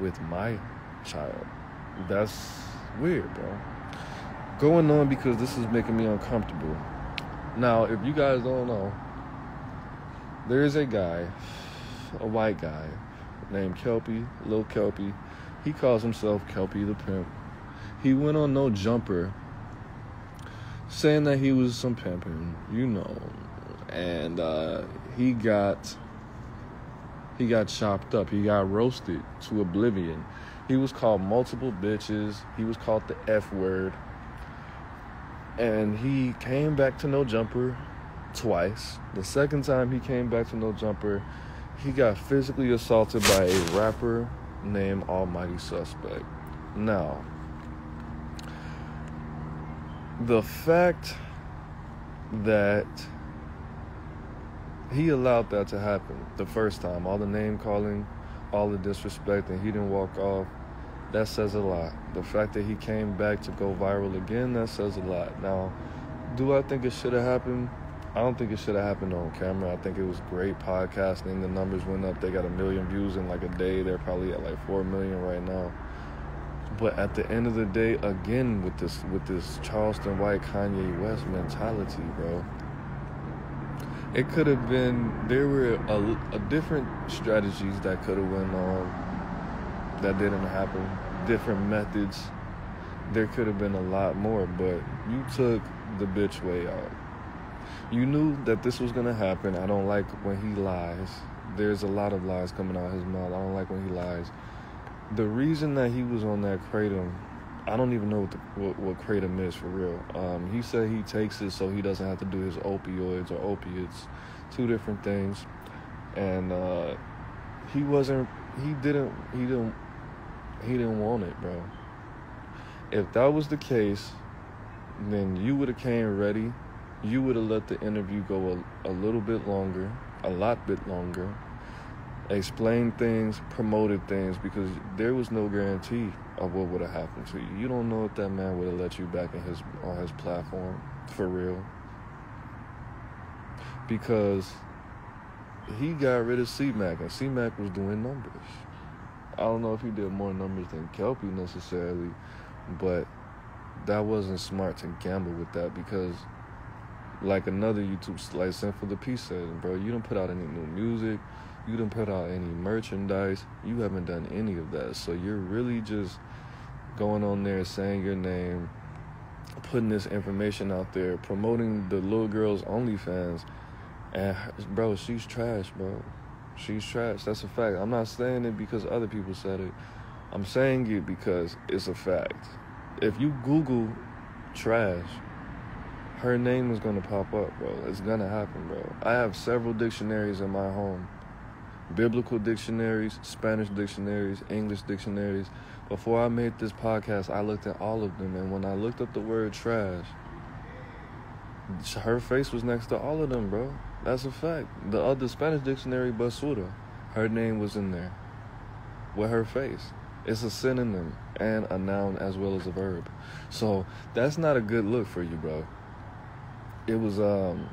with my child. That's weird, bro. Going on because this is making me uncomfortable. Now, if you guys don't know, there is a guy, a white guy, named Kelpy, Lil Kelpy. He calls himself Kelpy the Pimp. He went on No Jumper saying that he was some pimping, you know, and uh, he got he got chopped up. He got roasted to oblivion. He was called multiple bitches. He was called the F word. And he came back to No Jumper twice. The second time he came back to No Jumper, he got physically assaulted by a rapper named Almighty Suspect. Now, the fact that he allowed that to happen the first time, all the name calling, all the disrespect, and he didn't walk off, that says a lot. The fact that he came back to go viral again, that says a lot. Now, do I think it should have happened? I don't think it should have happened on camera. I think it was great podcasting. The numbers went up. They got a million views in like a day. They're probably at like four million right now. But at the end of the day, again with this with this Charleston White Kanye West mentality, bro. It could have been there were a, a different strategies that could have went on that didn't happen. Different methods. There could have been a lot more, but you took the bitch way out. You knew that this was gonna happen. I don't like when he lies. There's a lot of lies coming out of his mouth. I don't like when he lies. The reason that he was on that kratom, I don't even know what, the, what, what kratom is for real. Um, he said he takes it so he doesn't have to do his opioids or opiates, two different things, and uh, he wasn't. He didn't. He didn't. He didn't want it, bro. If that was the case, then you would have came ready you would have let the interview go a, a little bit longer, a lot bit longer, explain things, promoted things, because there was no guarantee of what would have happened to you. You don't know if that man would have let you back in his on his platform for real. Because he got rid of C-Mac, and C-Mac was doing numbers. I don't know if he did more numbers than Kelpy necessarily, but that wasn't smart to gamble with that because like another YouTube like for the Peace said, bro, you don't put out any new music, you don't put out any merchandise, you haven't done any of that. So you're really just going on there saying your name, putting this information out there, promoting the little girl's OnlyFans, and bro, she's trash, bro. She's trash. That's a fact. I'm not saying it because other people said it. I'm saying it because it's a fact. If you Google trash, her name is gonna pop up, bro. It's gonna happen, bro. I have several dictionaries in my home. Biblical dictionaries, Spanish dictionaries, English dictionaries. Before I made this podcast, I looked at all of them, and when I looked up the word trash, her face was next to all of them, bro. That's a fact. The other Spanish dictionary, basura, her name was in there with her face. It's a synonym and a noun as well as a verb. So that's not a good look for you, bro it was um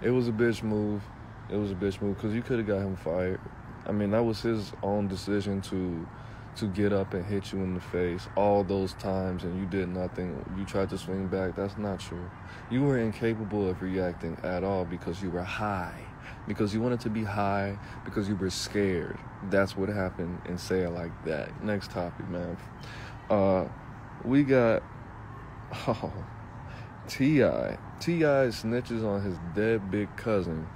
it was a bitch move. It was a bitch move because you could have got him fired. I mean, that was his own decision to to get up and hit you in the face all those times and you did nothing. You tried to swing back. That's not true. You were incapable of reacting at all because you were high. Because you wanted to be high because you were scared. That's what happened and say it like that. Next topic, man. Uh we got oh T.I. T.I. snitches on his dead big cousin